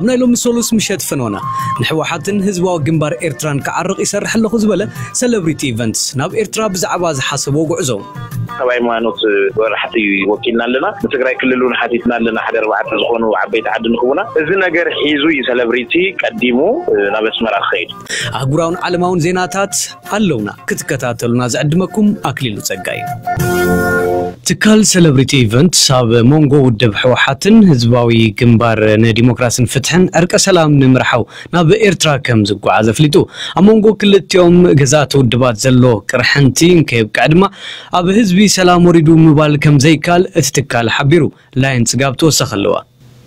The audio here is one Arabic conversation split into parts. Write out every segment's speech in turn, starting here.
ኣብናይ ሎሚ ሰሉስ ምሸት ፍኖና ንሕወሓትን ህዝባዊ ግንባር ኤርትራን ክዓርቕ ይሰርሕ ኣለኹ ዝበለ ሰለብሪቲ ኢቨንትስ ናብ ኤርትራ ብዛዕባ ዝሓሰቦ ጉዕዞ ሰብኣዊ ሃይማኖት ረሕቲ ወኪልና ኣለና ብትግራይ ክልል እውን ሓቲትና ኣለና ሓደ ኣርባዕተ ዝኾኑ ዓበይቲ ዓዲ ንክቡና እዚ ነገር ሒዙ እዩ ሰለብሪቲ ቀዲሙ ናብ ኣስመራ ክኸይድ ኣህጉራውን ዓለማውን ዜናታት ኣለውና ክትከታተሉና ዝዕድመኩም ኣክሊሉ ፀጋ እዩ ትካል ሰለብሪቲ ኢቨንት ኣብ መንጎ ውድብ ሕወሓትን ህዝባዊ ግንባር ንዲሞክራስን ፍትሕን ዕርቀ ሰላም ንምርሓው ናብ ኤርትራ ከም ዝጓዓዝ ኣፍሊጡ ኣብ መንጎ ክልቲኦም ገዛእቲ ውድባት ዘሎ ቅርሕንቲ ንከይብቃዕ ድማ ኣብ ህዝቢ سلام وريدو موبايل كم زي كال استكال حبيرو لاين تسقاب توسا خلوا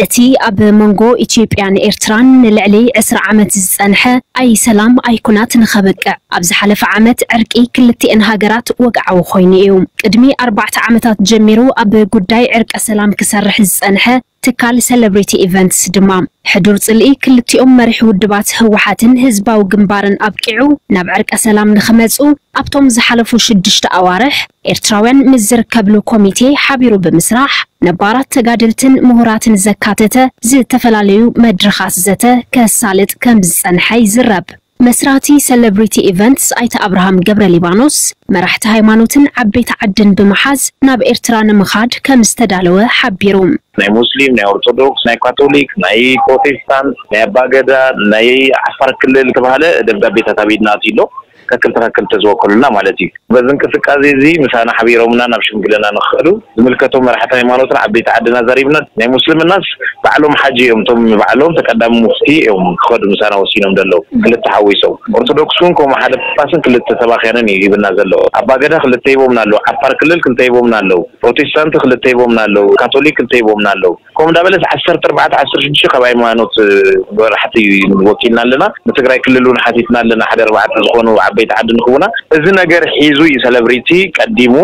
اتي اب منغو ايتشيب يعني ايرتران نلعلي اسر عمت الزنحة اي سلام اي كنات نخبقع ابز حلف عمت عرق كلتي انهاجرات وقعو خويني ايوم ادمي اربعة عمتات جميرو اب قداي عرق السلام كسرح الزنحة ትካል ሰለብሪቲ ኢቨንትስ ድማ ሕዱር ፅልኢ ክልቲኦም መሪሕ ውድባት ህወሓትን ህዝባዊ ግንባርን ኣብቂዑ ናብ ዕርቀ ሰላም ንኽመፁ ኣብቶም ዝሓለፉ ሽዱሽተ ኣዋርሕ ኤርትራውያን ምስ ዝርከብሉ ኮሚቴ ሓቢሩ ብምስራሕ ነባራት ተጋድልትን ምሁራትን ዘካተተ ዝተፈላለዩ መድረኻት ዘተ ከሳልጥ ከም ዝፀንሐ ይዝረብ መስራቲ ሰለብሪቲ ኢቨንትስ ኣይተ ኣብርሃም ገብረ ሊባኖስ مرحت مانوتن عبيت عدن بمحاز ناب ارتران مخاد كم استدالوا حبيروم ناي مسلم ناي ارثوذكس ناي كاثوليك ناي بروتستانت ناي باغدا ناي عفار كلل تبهاله دبدابي تتابيدنا تيلو ككل تككل تزوا كلنا مالتي بزن كسكازي زي مسانا حبيرومنا نبشم كلنا نخلو ملكتو مرحت هايمانوتن عبيت عدن زريبنا ناي مسلم الناس بعلوم حجي يوم تم بعلوم تقدم مفتي يوم خد مسانا وسينهم دلو كل التحويسو ارثوذكسون كوم حالة باسن كل التتباخيانين يجيبنا زلو አባገዳ ክልተ ይቦምና ኣለዉ ዓፋር ክልል ክልተ ይቦምና ኣለዉ ፕሮቴስታንት ክልተ ይቦምና ኣለዉ ካቶሊክ ክልተ ይቦምና ኣለዉ ከምኡ እንዳበለስ ዓሰርተ ኣርባዕተ ዓሰርተ ሽዱሽተ ካብ ሃይማኖት መራሕቲ ወኪልና ኣለና ንትግራይ ክልል እውን ሓቲትና ኣለና ሓደ ኣርባዕተ ዝኾኑ ዓበይቲ ዓዲ ንኽውና እዚ ነገር ሒዙ እዩ ሰለብሪቲ ቀዲሙ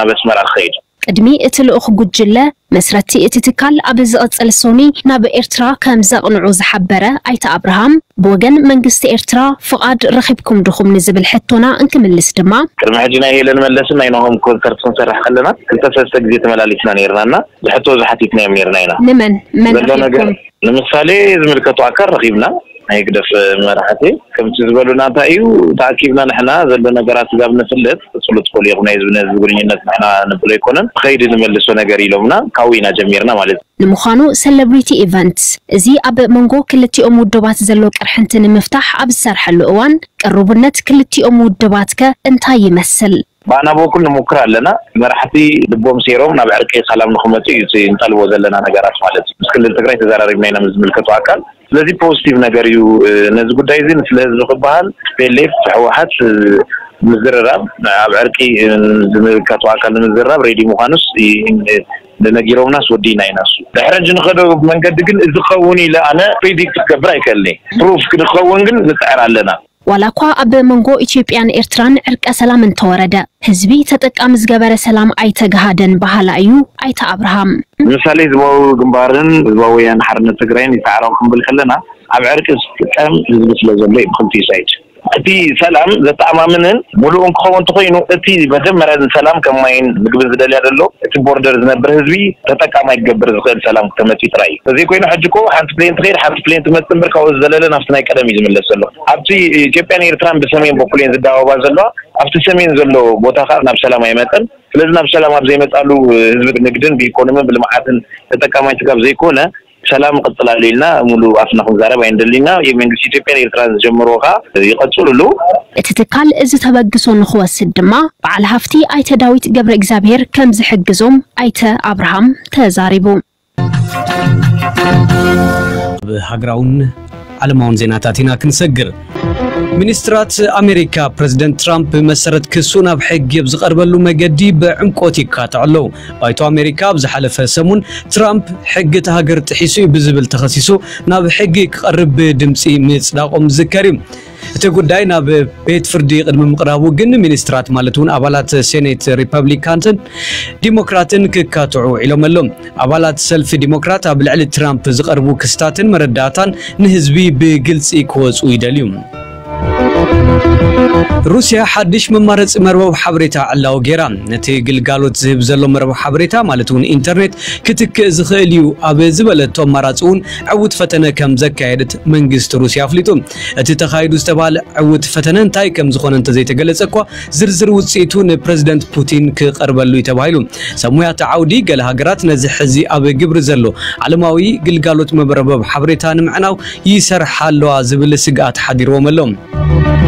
ናብ ኣስመራ ክኸይድ ቅድሚ እቲ ልኡኽ ጉጅለ መስረቲ እቲ ትካል ኣብ ዝቐፅል ሶኒ ናብ ኤርትራ ከም ዘቕንዑ ዝሓበረ ኣይተ ኣብርሃም ብወገን መንግስቲ ኤርትራ ፍቓድ ረኺብኩም ድኹም ንዝብል ሕቶና እንክምልስ ድማ ቅድሚ ሕጂ ናይ የለን መለስን ናይ ናሆም ኮንሰርት ክንሰርሕ ከለና ክልተ ሰለስተ ግዜ ተመላሊስና ነርና እና ዝሕቶ ዝሓቲትና እዮም ነርና ኢና ንመን መን ዘሎ ነገር ንምሳሌ ዝምልከቱ ኣካል ረኺብና ናይ ግደፍ መራሕቲ ከምቲ ዝበሉና እንታይ እዩ ተኣኪብና ንሕና ዘሎ ነገራት ጋብ ንፍለጥ ፅሉጥ ክእሉ ይኹና እዩ ዝብነ ዝግርኝነት ንሕና ንብሎ ኣይኮነን ብከይዲ ንመልሶ ነገር ኢሎምና ካብኡ ኢና ጀሚርና ማለት እዩ ንምዃኑ ሰለብሪቲ ኢቨንትስ እዚ ኣብ መንጎ ክልቲኦም ውድባት ዘሎ ቅርሕንቲ ንምፍታሕ ኣብ ዝሰርሐሉ እዋን ቅርቡነት ክልቲኦም ውድባት ከ እንታይ ይመስል ብኣና በኩል ንሙክር ኣለና መራሕቲ ልቦም ሲሮም ናብ ዕርቂ ሰላም ንክመፁ እዩ ንጠልቦ ዘለና ነገራት ማለት እዩ ምስ ክልል ትግራይ ተዘራሪብና ኢና ዝምልከቱ ኣካል ስለዚ ፖዚቲቭ ነገር እዩ ነዚ ጉዳይ እዚ ምስ ህዝቢ ክበሃል ፔሌፍ ሕወሓት ምዝርራብ ኣብ ዕርቂ ዝምልከቱ ኣካል ንምዝርራብ ሬዲ ምኳኑስ ንነጊሮምናስ ወዲና ኢና ሱ ድሕረን ንኸዶ መንገዲ ግን ዝኸውን ኢለ ኣነ ፕሪዲክት ክገብር ኣይክእልኒ ፕሩፍ ንኸውን ግን ንፅዕር ኣለና ዋላኳ አበ መንጎ ኢትዮጵያን ኤርትራን ዕርቀ ሰላም እንተወረደ ህዝቢ ተጠቃም ዝገበረ ሰላም ኣይተ ገሃደን ባህላ እዩ ኣይተ ኣብርሃም ንምሳሌ ህዝባዊ ግንባርን ህዝባዊ ወያነ ሓርነት ትግራይን ይተዓረም ክንብል ከለና ኣብ ዕርቂ ዝጥቀም ህዝቢ ስለ ዘሎ እዩ ብክልቲ ሳይድ እቲ ሰላም ዘተኣማምንን ሙሉእን ክኸውን እንተኮይኑ እቲ መጀመርያ ሰላም ከም ማይን ምግብን ዝደልያ ዘሎ እቲ ቦርደር ዝነብር ህዝቢ ተጠቃማይ ክገብር ዝኽእል ሰላም ክተመፅ ጥራይ እዩ ኮይኑ ሕጂ ኮ ሓንቲ ፕሌን ትኸይድ ሓንቲ ፕሌን ትመፅ እምበር ካብኡ ዝዘለለ ናብቲ ናይ ቀደም እዩ ዝምለስ ዘሎ ኣብቲ ኢትዮጵያን ኤርትራን ብሰሜን በኩል እየን ዝደባባ ዘለዋ ኣብቲ ሰሜን ዘሎ ቦታ ከዓ ናብ ሰላም ኣይመፀን ስለዚ ናብ ሰላም ኣብ ዘይመፃሉ ህዝቢ ንግድን ብኢኮኖሚን ብልምዓትን ተጠቃማይቲ ካብ ዘይኮነ سلام قتل علينا مولو عفنا خمزارة بين دلنا يمين سيتي بين يترانس جمروها يقتلوا لو اتتقال إذا تبجسون خوا السدما بعد هفتي أيت داويت قبر إجزابير كم زحجزهم أيت أبراهام تزاربو بهاجرون علمون زيناتاتنا كنسجر ሚኒስትራት ኣሜሪካ ፕረዚደንት ትራምፕ መሰረት ክሱ ናብ ሕጊ ብዝቐርበሉ መገዲ ብዕምቆት ይካትዕ ኣለዉ ባይቶ ኣሜሪካ ኣብ ዝሓለፈ ሰሙን ትራምፕ ሕጊ እቲ ሃገር ጥሒሱ እዩ ብዝብል ተኸሲሱ ናብ ሕጊ ክቐርብ ብድምፂ ምፅዳቆም ዝዝከር እዩ እቲ ጉዳይ ናብ ቤት ፍርዲ ቅድሚ ምቅራቡ ግን ሚኒስትራት ማለት እውን ኣባላት ሴኔት ሪፐብሊካንትን ዲሞክራትን ክካትዑ ኢሎም ኣሎም ኣባላት ሰልፊ ዲሞክራት ኣብ ልዕሊ ትራምፕ ዝቐርቡ ክስታትን መረዳእታን ንህዝቢ ብግልፂ ክወፁ ይደልዩ ሩስያ ሓድሽ መማረፂ መርበብ ሓበሬታ ኣላው ገይራ ነቲ ግልጋሎት ዝህብ ዘሎ መርበብ ሓበሬታ ማለት እውን ኢንተርኔት ክትክእ ዝኽእል እዩ ኣብ ዝበለቶ ኣማራፂ እውን ዕውት ፈተነ ከም ዘካየደት መንግስቲ ሩስያ ኣፍሊጡ እቲ ተኻይዱ ዝተባሃለ ዕውት ፈተነ እንታይ ከም ዝኾነ እንተዘይተገለጸ እኳ ዝርዝር ውፅኢቱ ንፕረዚደንት ፑቲን ክቐርበሉ እዩ ተባሂሉ ሰሙያ ተዓውዲ ገለ ሃገራት ነዚ ሕዚ ኣብ ግብሪ ዘሎ ዓለማዊ ግልጋሎት መበረበብ ሓበሬታ ንምዕናው ይሰርሓ ኣለዋ ዝብል ስግኣት ሓዲርዎም ኣሎም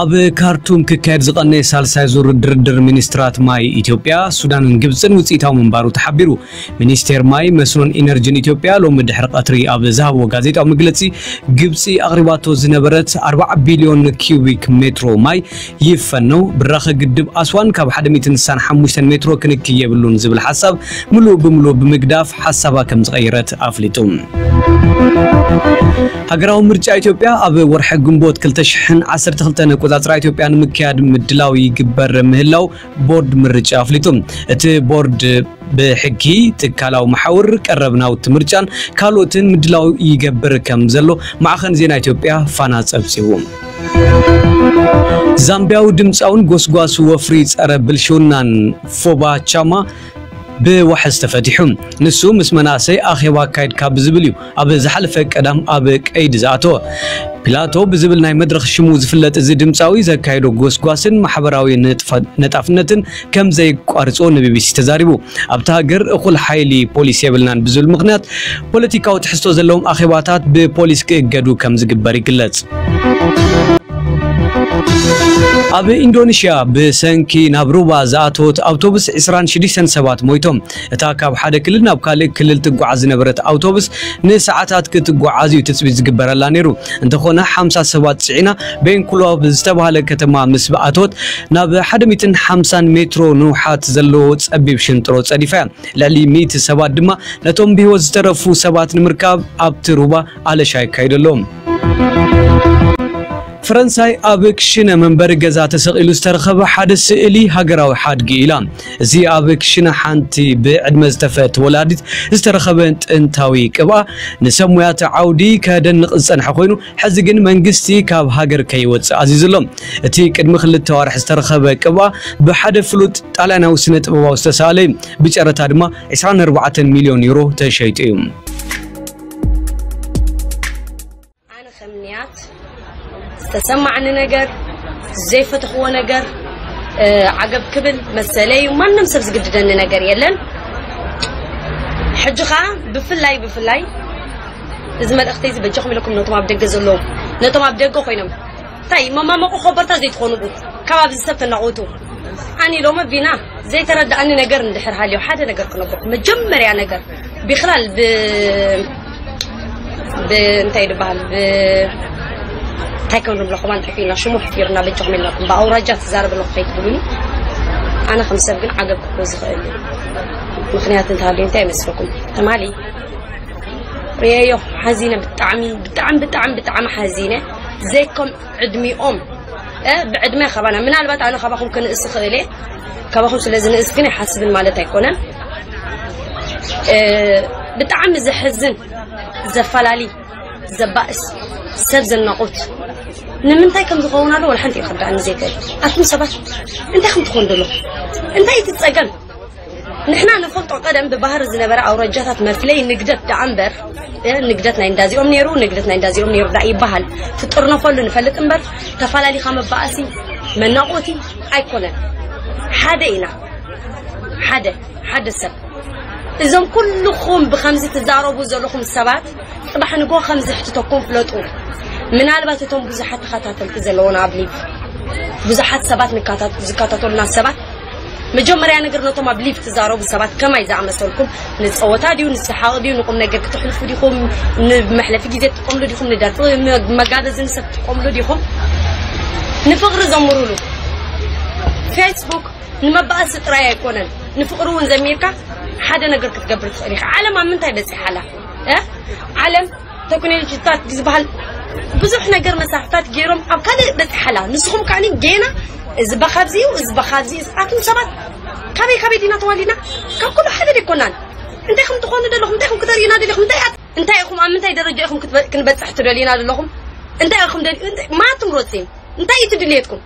ኣብ ካርቱም ክካየድ ዝቐነ ሳልሳይ ዙር ድርድር ሚኒስትራት ማይ ኢትዮጵያ ሱዳንን ግብፅን ውፅኢታዊ ምንባሩ ተሓቢሩ ሚኒስቴር ማይ መስኖን ኢነርጂን ኢትዮጵያ ሎሚ ድሕሪ ቀትሪ ኣብ ዝሃቦ ጋዜጣዊ መግለፂ ግብፂ ኣቕሪባቶ ዝነበረት 40 ቢልዮን ኪዩቢክ ሜትሮ ማይ ይፈነው ብራኸ ግድብ ኣስዋን ካብ 195 ሜትሮ ክንክ የብሉን ዝብል ሓሳብ ሙሉእ ብምሉእ ብምግዳፍ ሓሳባ ከም ዝቐይረት ኣፍሊጡ ሃገራዊ ምርጫ ኢትዮጵያ ኣብ ወርሒ ግንቦት 2012 ነቁ ኣቆፃፅራ ኢትዮጵያን ምክያድ ምድላው ግበር ምህላው ቦርድ ምርጫ ኣፍሊጡ እቲ ቦርድ ብሕጊ ትካላዊ ማሕውር ቀረብ ናውቲ ምርጫን ካልኦትን ምድላው ይገብር ከም ዘሎ ማዕኸን ዜና ኢትዮጵያ ፋና ጸብጺቡ ዛምቢያዊ ድምፃውን ጎስጓስ ወፍሪ ጸረ ብልሾናን ፎባ ቻማ ብዋሕስ ተፈቲሑ ንሱ ምስ መናእሰይ ኣኼባ ካይድካ ብዝብል እዩ ኣብ ዝሓለፈ ቀዳም ኣብ ቀይዲ ዝኣተወ ፒላቶ ብዝብል ናይ መድረኽ ሽሙ ዝፍለጥ እዚ ድምፃዊ ዘካይዶ ጎስጓስን ማሕበራዊ ነጣፍነትን ከም ዘይቋርፆ ንቢቢሲ ተዛሪቡ ኣብቲ ሃገር እኹል ሓይሊ ፖሊስ የብልናን ብዝብል ምክንያት ፖለቲካዊ ትሕዝቶ ዘለዎም ኣኼባታት ብፖሊስ ክእገዱ ከም ዝግበር ይግለጽ ኣብ ኢንዶኔሽያ ብሰንኪ ናብ ሩባ ዝኣተወት ኣውቶቡስ 26 ሰባት ሞይቶም እታ ካብ ሓደ ክልል ናብ ካልእ ክልል ትጓዓዝ ዝነበረት ኣውቶቡስ ንሰዓታት ክትጓዓዝ እዩ ትፅቢት ዝግበረላ ነይሩ እንተኾነ 50 ሰባት ፅዒና ቤንኩሎብ ዝተባሃለ ከተማ ምስ ብኣተወት ናብ 150 ሜትሮ ንውሓት ዘለዎ ፀቢብ ሽንጥሮ ፀዲፋ እያ ልዕሊ 100 ሰባት ድማ ነቶም ብሂወት ዝተረፉ ሰባት ንምርካብ ኣብቲ ሩባ ኣለሻ ይካይደሎም ፈረንሳይ ኣብ ክሽነ መንበሪ ገዛ ተሰቂሉ ዝተረኸበ ሓደ ስእሊ ሃገራዊ ሓድጊ ኢላ እዚ ኣብ ክሽነ ሓንቲ ብዕድመ ዝተፈአት ወላዲት ዝተረኸበ ጥንታዊ ቅብኣ ንሰብ ሞያተ ዓውዲ ከደንቕ ዝፀንሐ ኮይኑ ሕዚ ግን መንግስቲ ካብ ሃገር ከይወፅእ ኣዚዝሎም እቲ ቅድሚ ክልተ ዋርሒ ዝተረኸበ ቅብኣ ብሓደ ፍሉጥ ጣልያናዊ ስነ ጥበባዊ ዝተሳእለ እዩ ብጨረታ ድማ 24 ሚሊዮን ዩሮ ተሸይጡ እዩ تسمع عن نجر زي فتح هو نجر آه عقب كبل مسالي وما ننسى بس قد نجر يلن حجخا بفلاي بفلاي لازم الاختي زي بجخمي لكم نطمع بدق زلوم نطمع بدق خوينم طيب ماما ما خبرتها زي تخونو بوت كباب السبت نعوتو اني لو ما بينا زي ترد اني نجر ندحر حالي وحاجه نجر كنبوك مجمر يا نجر بخلال ب ب انتي دبال ب تاكل من لقمان حكينا شو محفيرنا بجح من لكم بقى ورجعت زارب اللقطة يقولوني أنا خمسة بقن عقب كوز خيلي مخنيات انتهى لي انتهى لكم تمالي ريايو حزينة بتعم بتعم بتعم بتعم حزينة زيكم عدمي أم اه بعدمي خبانا من البات أنا خباكم كنقص خيلي خباكم سلازن اسكني حاسب المالة تاكونا اه بتعم زي زحزن زفلالي زبائس سبز النقوت نمنتاي كم زخون على ولا حنتي خبر عن زيك أكون سبب أنت خم تخون دلو أنت هي تتسجن نحنا نفوت قدم ببهر الزنبرة أو رجعت مرفلي نقدت عنبر نقدتنا ندازي أم نيرو نقدتنا ندازي أم نيرو دعي بهل تطرنا فل نفلت عنبر تفعل لي خم بقاسي من نقوتي أي كنا حدا هنا حدا حدا سب إذا كل خم بخمسة تزاربوا زلو خم سبات راح نقول خمسة حتى تكون فلوتون من البته توم بزحت خطات الكزلون عبليف بزحت سبات مكاتات زكاتات الناس سبات مجوم مريا نقدر نتوم عبليف تزارو بسبات كما إذا عملت لكم نتصوت عليهم نستحاو عليهم نقوم نجر كتحل فديهم نمحل في جزء تقوم لديهم ندرت مجادزين سب تقوم لديهم نفقر زمرولو فيسبوك نما بقى سترايا يكونن نفقرون زميرك حدا نقدر كتقبل تاريخ عالم عم انتهي بس حالة اه عالم تكوني لجتات تزبهل بزح نقر مسافات جيروم أو كذا بس حلا نسخهم كعني جينا إذا بخابزي وإذا بخابزي أكل سبات كابي كابي دينا طوالينا كم كل حدا يكونان أنت خم تخون ده لهم تخم كثر ينادي لهم أنت أنت أخم أم أنت درج أخم كتب كن بس حتر لينا لهم أنت أخم ده أنت ما تمرسين أنت يتدليتكم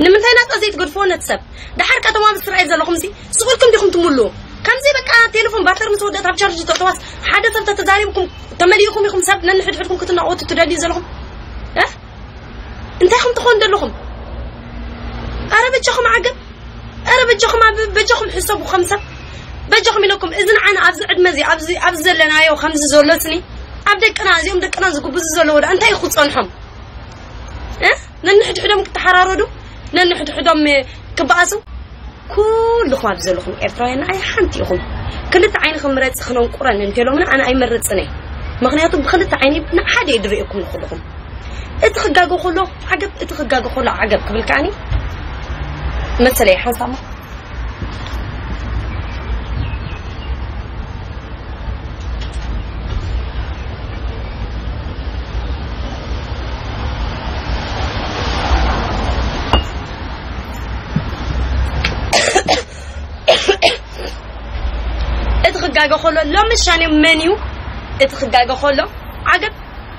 نمن تاينات أزيد غرفونة سب ده حركة ما بسرعة إذا لهم زي سوالكم دي خم تملو كمزي بقى تليفون باتر متودد طب شارج تطوات حاجة تنت تداريكم تمليكم يكم سب نن حد حدكم كتنا أوت تدري زلهم إيه أنت هم تخون دلهم أنا بتجهم عجب أنا بتجهم عب بتجهم حساب وخمسة بتجهم لكم إذن أنا أبز عد مزي أبز أبز لنا يو خمسة زولتني أبدك أنا عزيم دك أنا زكوب زولور أنت هي خد صنحم إيه نن حد حدهم كتحرارو نن حد حدهم كبعزو كل خواب زلخم إفراين أي حنتي خم كلت عين خمرت خنون قرن إن تلومنا أنا أي مرت سنة مغنياتو بخلت عيني بنا حد يدري يكون خلهم اتخجاجو خلو عجب اتخجاجو خلو عجب قبل كاني مثلا يا حسامه ክጋገ ከሎ ሎ ምሳኔ መን እዩ እቲ ክጋገ ከሎ ዓገብ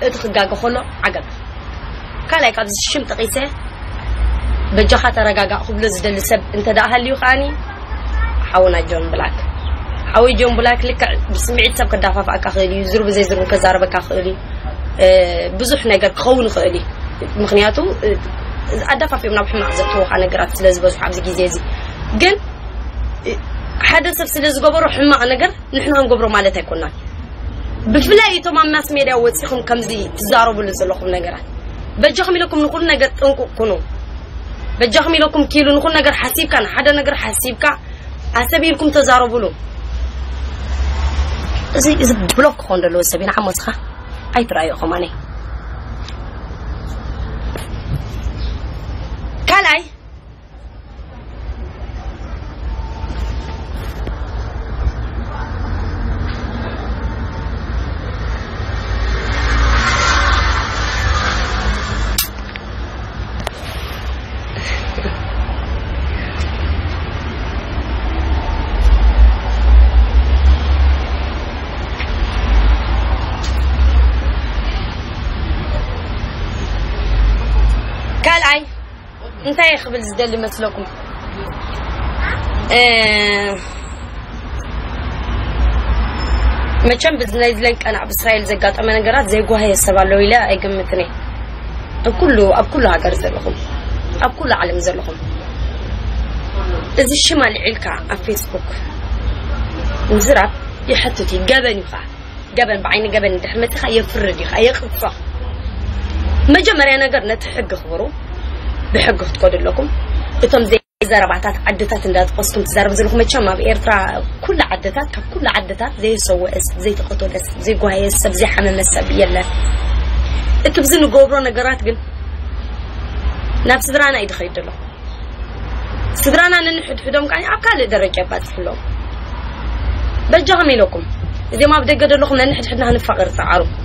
እቲ ክጋገ ከሎ ዓገብ ካልኣይ ካብዚ ሽም ጠቂሰ በጃኻ ተረጋጋእ ክብሎ ዝደሊ ሰብ እንተ ደኣ ሃልዩ ከዓኒ ሓውና ጆን ብላክ ሓወይ ጆን ብላክ ልክዕ ብስምዒት ሰብ ክዳፋፍኣካ ክእል እዩ ዝርብ ዘይዝርቡ ከዛረበካ ክእል እዩ ብዙሕ ነገር ክኸውን ይኽእል እዩ ምክንያቱ ኣዳፋፊኦም ናብ ሕማቅ ዘእትውካ ነገራት ስለ ዝበዝሑ ኣብዚ ግዜ እዚ ግን حد سبسيدي زغبرو حما نغر نحنا نغبرو مالتا يكوننا بفلاي توما ماس ميديا وصيخم كمزي تزاربو لزلوخم نغرا بجخمي لكم نقول نغر انكو كونو بجخمي لكم كيلو نقول نغر حسيب كان حدا نغر حسيب كا اسبي لكم تزاربو لو زي بلوك خوندلو سبينا عمو سخا ترى يا خماني قبل الزدان اللي مات لكم آه ما كان بزنا يزلنك أنا بإسرائيل زقات أما أنا قرأت زي قوها يسبع لو لا أيقمتني أكله أكله عقر زلهم أكله عالم زلهم إذا الشمال علكا على فيسبوك نزرع يحطتي جبن يخا جبن بعين جبن دحمتي خا يفرد خا يخفى ما جمر أنا قرنت حق خبره بحق تقول لكم إتم زي زر بعثات عدتات إن ده قصتم زر بزر لكم إيش ما بيرفع كل عدتات كل عدتات زي سوى إس زي تقتل إس زي جواي إس زي حنان إس يلا إتم زين قبرنا جرات قل نفس درانا إيد خير دلو سدرانا أنا نحد حدوم كاني أكال درجة بس حلو بس لكم إذا ما بدك قدر لكم نحد حدنا هنفقر تعرف